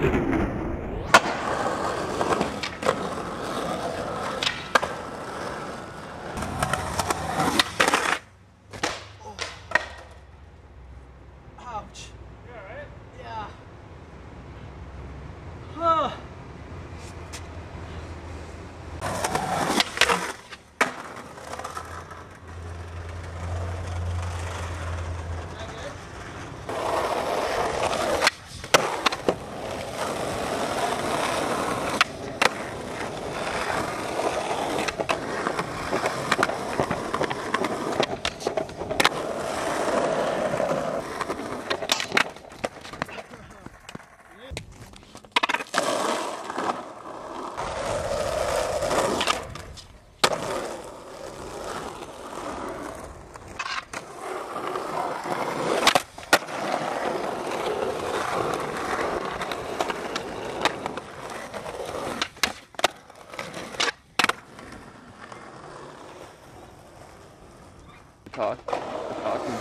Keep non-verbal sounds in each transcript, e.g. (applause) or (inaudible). Thank (laughs) you. talk. Talking.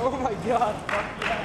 Oh my god,